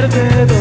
directo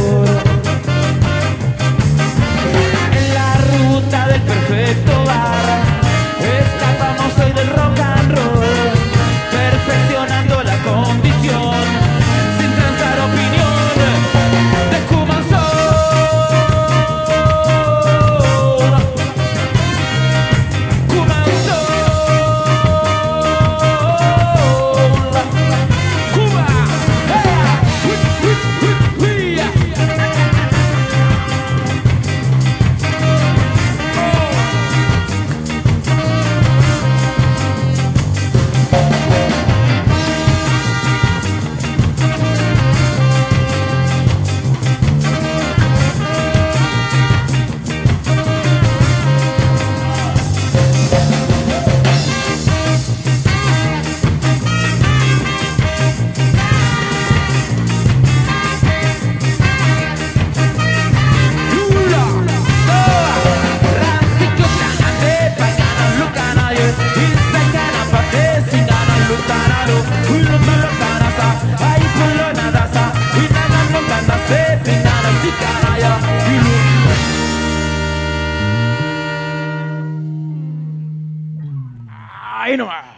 Más.